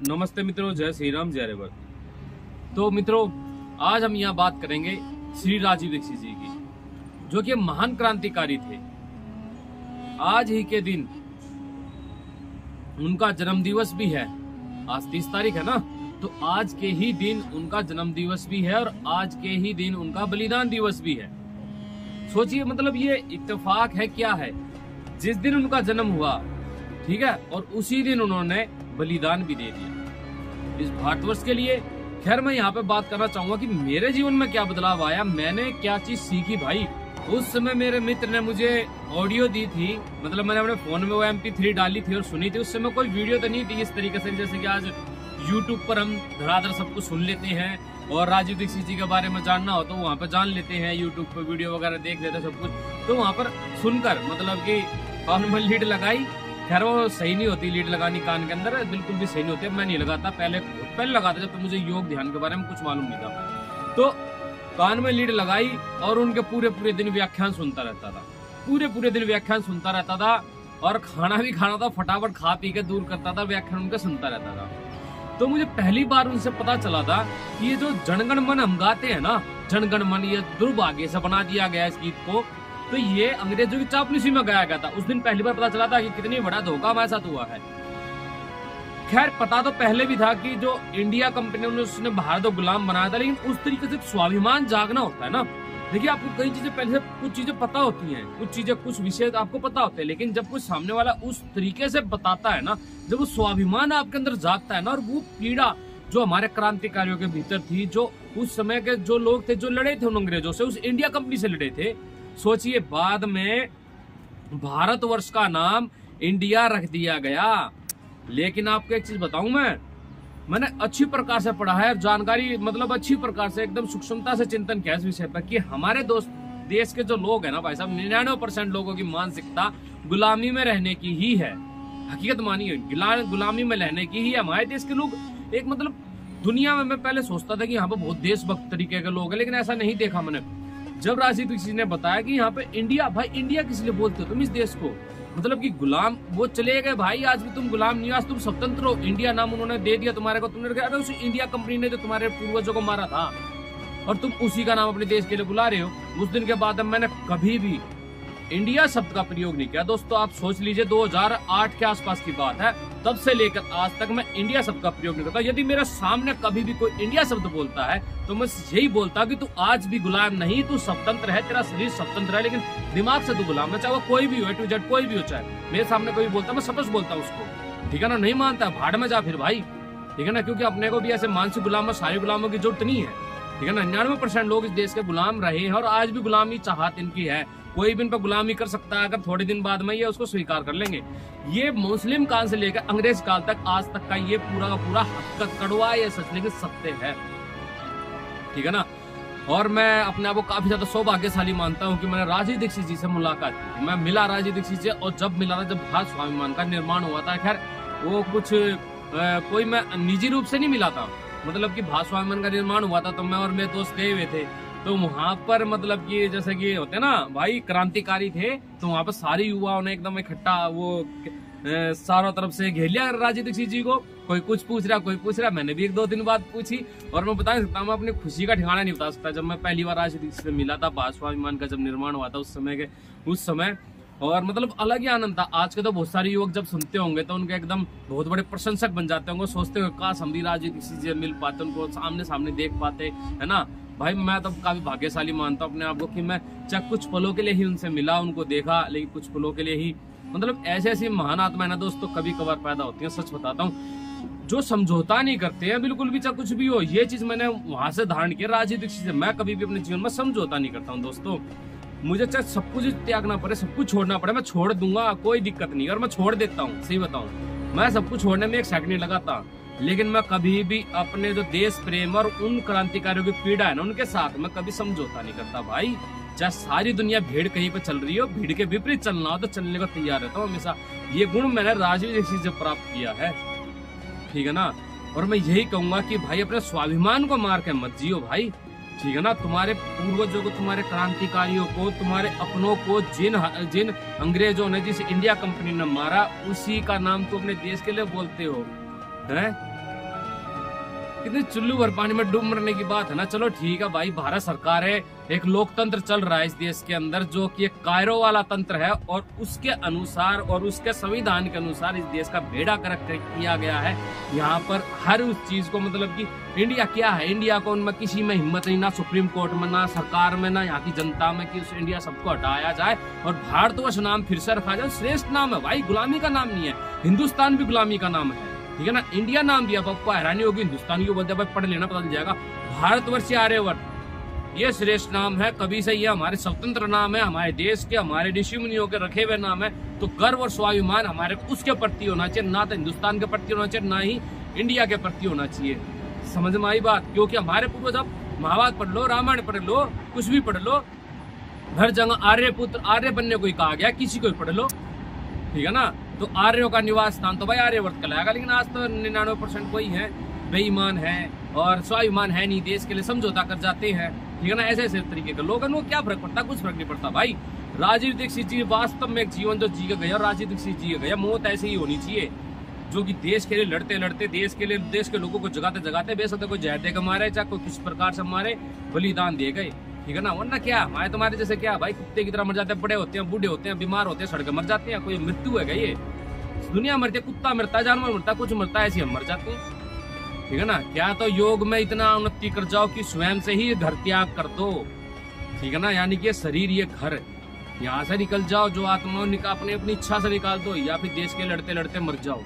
नमस्ते मित्रों, जय श्री राम, जय रेवर तो मित्रों, आज हम यहाँ बात करेंगे श्री राजीव दीक्षित जी की, जो कि महान क्रांतिकारी थे। आज ही के दिन उनका जन्म दिवस भी है। आज तीस तारीख है ना? तो आज के ही दिन उनका जन्म दिवस भी है और आज के ही दिन उनका बलिदान दिवस भी है। सोचिए मतलब ये इत्तेफाक है क्या है? जिस दिन उनका जन्म हुआ, ठीक है? और उसी दिन उन्होंने बलिदान भी दे दिया। इस भारतवर्ष के लिए खैर मैं यहाँ पे बात करना चाहूँगा कि मेरे जीवन में क्या बदलाव आया, मैंने क्या चीज़ सीखी भाई? उस समय मेरे मित्र ने मुझे ऑडियो दी थी मतलब मैंने अपने फ़ोन में वो एम थ्री डाली थी और सुनी थी। उस समय कोई वीडियो तो नहीं थी इस तरीके से, जैसे कि आज यूट्यूब पर हम धड़ाधड़ सब कुछ सुन लेते हैं और राजीव दीक्षित जी के बारे में जानना हो तो वहाँ पे जान लेते हैं यूट्यूब पर वीडियो वगैरह देख लेते हैं सब कुछ। तो वहाँ पर सुनकर मतलब की लीड लगाई खैर, वो सही नहीं होती लीड लगानी कान के अंदर, बिल्कुल भी सही नहीं होती। मैं नहीं लगाता, पहले पहले लगाता जब तो मुझे योग, ध्यान के बारे में कुछ मालूम नहीं था। तो कान में लीड लगाई और उनके पूरे पूरे दिन व्याख्यान सुनता रहता था। पूरे पूरे दिन व्याख्यान सुनता रहता था और खाना भी खाना था, फटाफट खा पी के दूर करता था, व्याख्यान उनके सुनता रहता था। तो मुझे पहली बार उनसे पता चला था कि ये जो जनगण मन हम गाते हैं ना, जनगण मन ये दुर्भाग्य से बना दिया गया इस गीत को तो ये अंग्रेज़ों की चापलूसी में गाया गया था। उस दिन पहली बार पता चला था कि कितनी बड़ा धोखा हमारे साथ हुआ है। खैर, पता तो पहले भी था कि जो इंडिया कंपनी ने, उसने भारत को गुलाम बनाया था, लेकिन उस तरीके से स्वाभिमान जागना होता है ना। देखिए, आपको कई चीज़ें पहले से, कुछ चीज़ें पता होती हैं, कुछ चीज़ें, कुछ विषय आपको पता होते हैं, लेकिन जब कोई सामने वाला उस तरीके से बताता है ना, जब वो स्वाभिमान आपके अंदर जागता है ना, और वो पीड़ा जो हमारे क्रांतिकारियों के भीतर थी, जो उस समय के जो लोग थे, जो लड़े थे उन अंग्रेज़ों से, उस इंडिया कंपनी से लड़े थे सोचिए, बाद में भारतवर्ष का नाम इंडिया रख दिया गया। लेकिन आपको एक चीज़ बताऊँ मैं? मैंने अच्छी प्रकार से पढ़ा है जानकारी मतलब अच्छी प्रकार से, एकदम सूक्ष्मता से चिंतन किया इस विषय पर कि हमारे दोस्त, देश के जो लोग हैं ना भाई साहब, निन्यानवे परसेंट लोगों की मानसिकता गुलामी में रहने की ही है। हकीकत मानिए गुलामी में रहने की ही हमारे देश के लोग एक मतलब दुनिया में मैं पहले सोचता था कि यहाँ पे बहुत देशभक्त तरीके के लोग हैं, लेकिन ऐसा नहीं देखा मैंने। जब राजनीतिक किसी ने बताया कि यहाँ पे इंडिया, भाई इंडिया किस लिए बोलते हो तुम इस देश को? मतलब कि गुलाम, वो चले गए, भाई आज भी तुम गुलाम नहीं आज तुम स्वतंत्र हो। इंडिया नाम उन्होंने दे दिया तुम्हारे को, तुमने अरे उस इंडिया कंपनी ने जो तुम्हारे पूर्वजों को मारा था, और तुम उसी का नाम अपने देश के लिए बुला रहे हो। उस दिन के बाद अब मैंने कभी भी इंडिया शब्द का प्रयोग नहीं किया। दोस्तों, आप सोच लीजिए 2008 के आसपास की बात है। तब से लेकर आज तक मैं इंडिया शब्द का प्रयोग नहीं करता। यदि मेरे सामने कभी भी कोई इंडिया शब्द बोलता है तो मैं यही बोलता कि तू आज भी गुलाम नहीं, तू स्वतंत्र है, तेरा शरीर स्वतंत्र है, लेकिन दिमाग से तू गुलाम है, चाहे वो कोई भी हो टू जेड कोई भी हो, चाहे मेरे सामने कोई बोलता मैं सपस बोलता उसको। ठीक है ना? नहीं मानता? भाड़ में जा फिर भाई। ठीक है ना? क्योंकि अपने को भी ऐसे मानसिक गुलाम में सारे गुलामों की ज़रूरत नहीं है। ठीक है ना? निन्यानवे परसेंट लोग इस देश के गुलाम रहे हैं और आज भी गुलामी चाहत इनकी है। कोई भी इन पर गुलामी कर सकता है, अगर थोड़े दिन बाद में ये उसको स्वीकार कर लेंगे। ये मुस्लिम काल से लेकर अंग्रेज़ काल तक, आज तक का ये पूरा का पूरा हक कड़वा ये सच लेकिन सत्य है। ठीक है ना? और मैं अपने आप को काफ़ी ज़्यादा सौभाग्यशाली मानता हूँ कि मैंने राजीव दीक्षित जी से मुलाकात की मैं मिला राजीव दीक्षित से और जब मिला था, जब भारत स्वाभिमान का निर्माण हुआ था, खैर, वो कुछ कोई मैं निजी रूप से नहीं मिला था। मतलब कि भारत स्वाभिमान का निर्माण हुआ था तो मैं और मेरे दोस्त गए हुए थे। तो वहाँ पर मतलब कि जैसे कि होते ना, भाई क्रांतिकारी थे तो वहाँ पर सारे युवाओं ने एकदम इकट्ठा वो चारों तरफ़ से घेर लिया राजीव दीक्षित जी को। कोई कुछ पूछ रहा, कोई पूछ रहा, मैंने भी एक दो दिन बाद पूछी, और मैं बता नहीं सकता, मैं अपनी खुशी का ठिकाना नहीं बता सकता। जब मैं पहली बार राजीव दीक्षित से मिला था बाल विमान का जब निर्माण हुआ था उस समय के, उस समय, और मतलब अलग ही आनंद था। आज के तो बहुत सारे युवक जब सुनते होंगे तो उनके एकदम बहुत बड़े प्रशंसक बन जाते होंगे, सोचते होंगे, काश हम भी राजीव दीक्षित जी मिल पाते, उनको सामने सामने देख पाते, है ना? भाई, मैं तो काफ़ी भाग्यशाली मानता हूँ अपने आप को कि मैं चाहे कुछ पलों के लिए ही उनसे मिला, उनको देखा, लेकिन कुछ पलों के लिए ही मतलब ऐसे ऐसी महान आत्मा है ना दोस्तों कभी कभार पैदा होती है, सच बताता हूँ। जो समझौता नहीं करते हैं, बिल्कुल भी चाहे कुछ भी हो, ये चीज़ मैंने वहाँ से धारण किया दीक्षित से। मैं कभी भी अपने जीवन में समझौता नहीं करता हूँ दोस्तों। मुझे चाहे सब कुछ त्यागना पड़े, सब कुछ छोड़ना पड़े, मैं छोड़ दूँगा, कोई दिक्कत नहीं, और मैं छोड़ देता हूँ, सही बताऊँ। मैं सब कुछ छोड़ने में एक सेकंड लगाता। लेकिन मैं कभी भी अपने जो देश प्रेम और उन क्रांतिकारियों की पीड़ा है ना, उनके साथ मैं कभी समझौता नहीं करता भाई। चाहे सारी दुनिया भीड़ कहीं पर चल रही हो, भीड़ के विपरीत चलना हो तो चलने को तैयार रहता हूँ हमेशा। ये गुण मैंने राजीव जैसी से प्राप्त किया है। ठीक है ना? और मैं यही कहूँगा कि भाई, अपने स्वाभिमान को मार के मत जियो भाई। ठीक है ना? तुम्हारे पूर्वजों को, तुम्हारे क्रांतिकारियों को, तुम्हारे अपनों को जिन जिन अंग्रेज़ों ने जिस इंडिया कंपनी ने मारा, उसी का नाम तुम अपने देश के लिए बोलते हो। है? कितने चुल्लू भर पानी में डूब मरने की बात है ना। चलो ठीक है भाई, भारत सरकार है, एक लोकतंत्र चल रहा है इस देश के अंदर, जो कि एक कायरो वाला तंत्र है, और उसके अनुसार और उसके संविधान के अनुसार इस देश का भेड़ा कर किया गया है। यहाँ पर हर उस चीज़ को मतलब कि इंडिया क्या है? इंडिया को उनमें किसी में हिम्मत नहीं, ना सुप्रीम कोर्ट में, ना सरकार में, ना यहाँ की जनता में कि उस इंडिया सबको हटाया जाए, और भारतवर्ष नाम फिर से रखा जाए। श्रेष्ठ नाम है भाई, गुलामी का नाम नहीं है, हिंदुस्तान भी गुलामी का नाम है। ठीक है ना? इंडिया नाम दिया आपको हैरानी होगी, हिंदुस्तान की बोलते भाई, पढ़ लेना, पता चल जाएगा। भारतवर्ष आर्यवर्त ये श्रेष्ठ नाम है, कभी से ये हमारे स्वतंत्र नाम है, हमारे देश के, हमारे ऋषि मुनियों के रखे हुए नाम है तो गर्व और स्वाभिमान हमारे उसके प्रति होना चाहिए, ना तो हिंदुस्तान के प्रति होना चाहिए, ना ही इंडिया के प्रति होना चाहिए। समझ में आई बात? क्योंकि हमारे पूर्वज अब महाभारत पढ़ लो, रामायण पढ़ लो, कुछ भी पढ़ लो, हर जगह आर्य पुत्र आर्य बनने को ही कहा गया, किसी को भी पढ़ लो। ठीक है ना? तो आर्यों का निवास स्थान तो भाई आर्यवर्त कहलाएगा, लेकिन आज तो निन्यानवे परसेंट वही है, बेईमान है और स्वाभिमान है नहीं, देश के लिए समझौता कर जाते हैं। ठीक है ना, ऐसे ऐसे तरीके का लोग क्या फ़र्क पड़ता, कुछ फ़र्क नहीं पड़ता भाई। राजीव दीक्षित जी वास्तव में एक जीवन जो जी गया राजीव दीक्षित जी गया मौत ऐसे ही होनी चाहिए, जो कि देश के लिए लड़ते लड़ते, देश के लिए, देश के लोगों को जगाते जगाते बेसक कोई जहर देकर मारे चाहे कोई किस प्रकार से मारे, बलिदान दिए गए। ठीक है ना वरना क्या? हमारे तुम्हारे जैसे क्या? भाई, कुत्ते की तरह मर जाते हैं, बड़े होते हैं, बूढ़े होते हैं, बीमार होते हैं, सड़क मर जाते हैं, कोई मृत्यु है ये? दुनिया मरती है, कुत्ता मरता है, जानवर मरता कुछ मरता है, ऐसे हम मर जाते हैं। ठीक है ना क्या तो योग में इतना उन्नति कर जाओ कि स्वयं से ही घर त्याग कर दो। ठीक है ना यानी कि शरीर, ये घर, यहाँ से निकल जाओ, जो आत्मा निकाल अपने अपनी इच्छा से निकाल दो, या फिर देश के लड़ते लड़ते मर जाओ।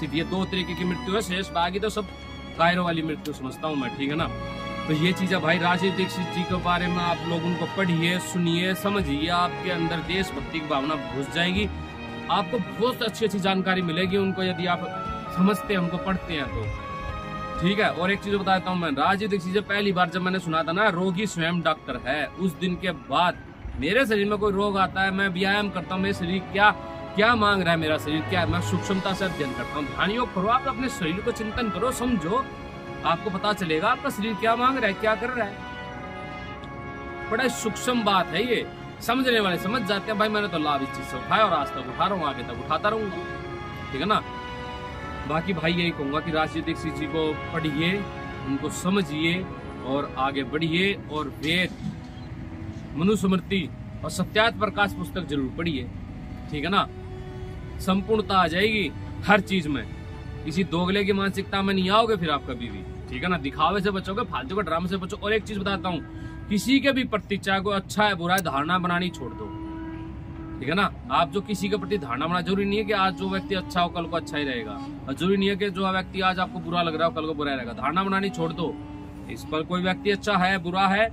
सिर्फ़ ये दो तरीके की मृत्यु है, शेष बाकी तो सब कायरों वाली मृत्यु समझता हूँ मैं, ठीक है ना? तो ये चीज़ है भाई राजीव दीक्षित जी के बारे में आप लोग उनको पढ़िए, सुनिए, समझिए, आपके अंदर देशभक्ति की भावना घुस जाएगी। आपको बहुत अच्छी अच्छी जानकारी मिलेगी उनको, यदि आप समझते हैं उनको पढ़ते हैं तो। ठीक है, और एक चीज़ बताता हूँ मैं राजीव दीक्षित जी, पहली बार जब मैंने सुना था ना, रोगी स्वयं डॉक्टर है, उस दिन के बाद मेरे शरीर में कोई रोग आता है, मैं व्यायाम करता हूँ, मेरे शरीर क्या क्या मांग रहा है मेरा शरीर, क्या मैं सूक्ष्मता से अध्ययन करता हूँ। ध्यान योग करो, आप अपने शरीर को चिंतन करो, समझो आपको पता चलेगा आपका शरीर क्या मांग रहा है, क्या कर रहा है। बड़ा सूक्ष्म बात है ये। समझने वाले समझ जाते हैं, भाई मैंने तो लाभ इस चीज़ से उठाया और आज तक उठा रहा हूँ, आगे तक उठाता रहूँगा। ठीक है ना? बाकी भाई यही कहूँगा कि राजनीतिक जी को पढ़िए, उनको समझिए और आगे बढ़िए और वेद, मनुस्मृति और सत्यात प्रकाश पुस्तक ज़रूर पढ़िए। ठीक है ना? संपूर्णता आ जाएगी हर चीज़ में। किसी दोगले की मानसिकता में नहीं आओगे फिर आप कभी भी ठीक है ना? दिखावे से बचोगे, फालतू का ड्रामा से बचो। और एक चीज़ बताता हूँ, किसी के भी प्रति चाहे कोई अच्छा है, बुरा है, धारणा बनानी छोड़ दो। ठीक है ना? आप जो किसी के प्रति धारणा बना ज़रूरी नहीं है कि आज जो व्यक्ति अच्छा हो, कल को अच्छा ही रहेगा। और ज़रूरी नहीं है कि जो व्यक्ति आज आपको बुरा लग रहा हो, कल को बुरा रहेगा। धारणा बनानी छोड़ दो। इस पर कोई व्यक्ति अच्छा है, बुरा है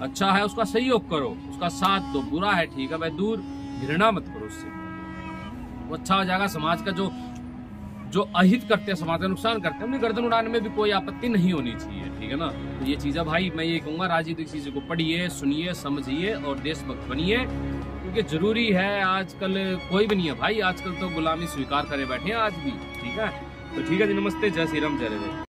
अच्छा है, उसका सहयोग करो, उसका साथ दो। बुरा है, ठीक है, भाई, दूर घृणा मत करो उससे। वो अच्छा हो जाएगा, समाज का जो जो अहित करते हैं समाज का नुकसान करते हैं, उन्हें गर्दन उड़ाने में भी कोई आपत्ति नहीं होनी चाहिए, ठीक है ना? तो ये चीज़ भाई, मैं ये कहूँगा राजनीतिक चीज़ों को पढ़िए, सुनिए, समझिए और देशभक्त बनिए, क्योंकि ज़रूरी है आजकल कोई भी नहीं है भाई, आजकल तो गुलामी स्वीकार करे बैठे हैं आज भी, ठीक है? तो ठीक है जी, नमस्ते, जय श्री राम, जय